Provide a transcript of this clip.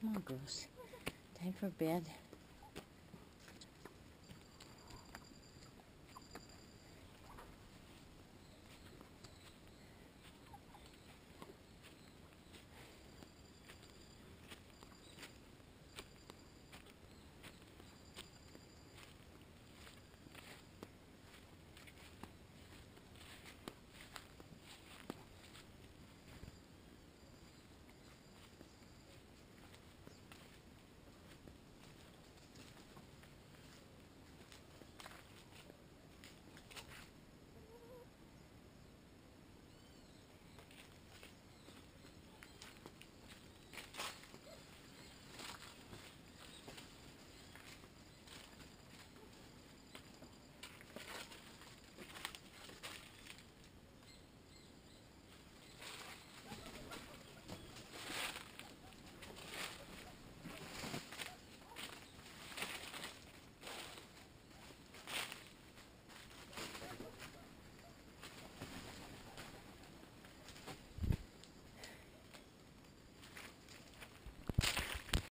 Come on, girls. Time for bed.